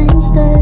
Einstein